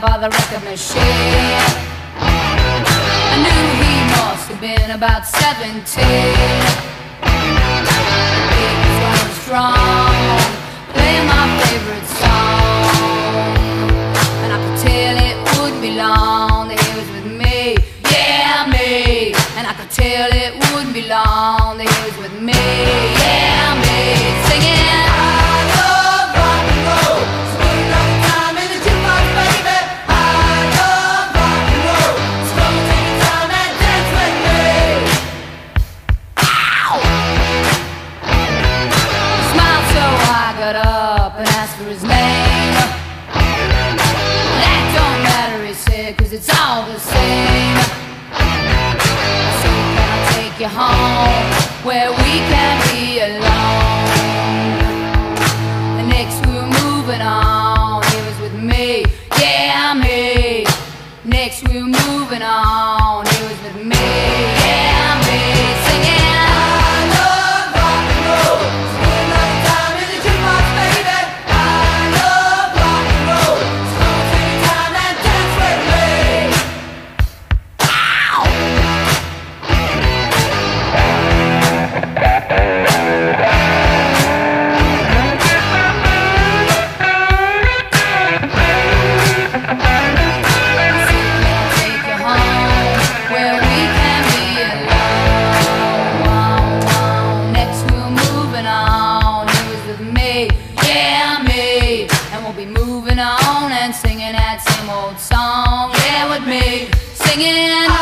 by the record machine. I knew he must have been about 17. He was going strong, playing my favorite song. And I could tell it wouldn't be long Got up and ask for his name. That don't matter, he said, cause it's all the same. Said, can I take you home where we can be alone? Next we were moving on, he was with me, yeah, me. Next we were moving on, with me, yeah, me. And we'll be moving on and singing that same old song, yeah, with me. Singing,